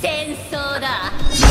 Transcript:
戦争だ。